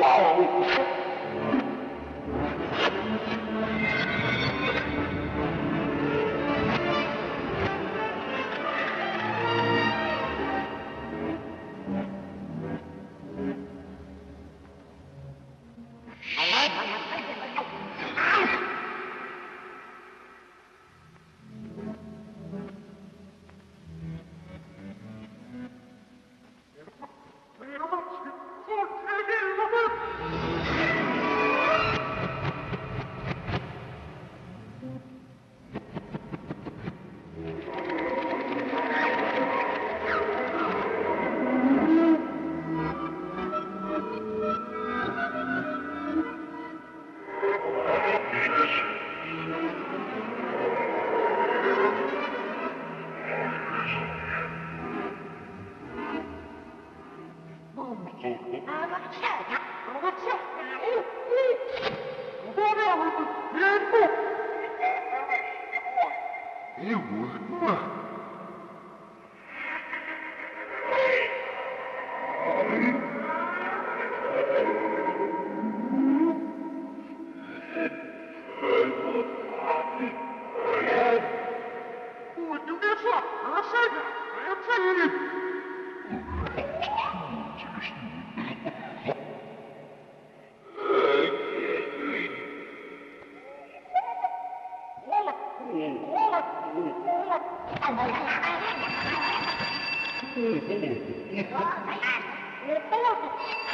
Wow! Черт! Вау! Его. Le pelota.